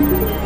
Yeah.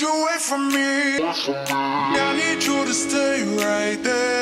you away from me. I need you to stay right there.